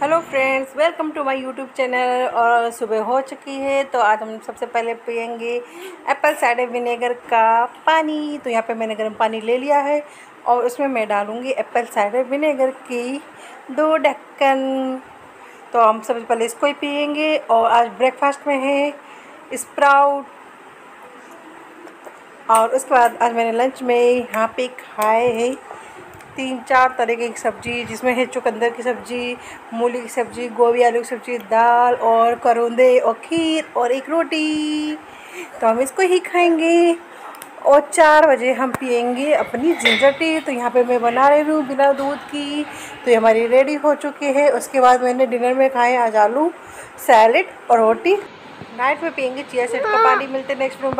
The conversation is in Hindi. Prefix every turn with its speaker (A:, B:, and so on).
A: Hello friends welcome to my YouTube channel और सुबह हो चुकी है तो आज हम सबसे पहले पियेंगे एप्पल साइडर विनेगर का पानी। तो यहाँ पे मैंने गर्म पानी ले लिया है और उसमें मैं डालूँगी एप्पल साइडर विनेगर की दो ढक्कन। तो हम सबसे पहले इसको ही पियेंगे और आज ब्रेकफास्ट में है स्प्राउट और उसके बाद आज मैंने लंच में यहाँ पे खाए है। तीन चार तरीके की सब्ज़ी जिसमें है चुकंदर की सब्ज़ी मूली की सब्ज़ी गोभी आलू की सब्ज़ी दाल और करौंदे और खीर और एक रोटी। तो हम इसको ही खाएँगे। और चार बजे हम पियेंगे अपनी जिंजर टी तो यहाँ पे मैं बना रही हूँ बिना दूध की। तो ये हमारी रेडी हो चुकी है। उसके बाद मैंने डिनर में खाए आज आलू सैलड और रोटी। नाइट में पियेंगे चिया सेट का पानी मिलते नेक्स्ट रूम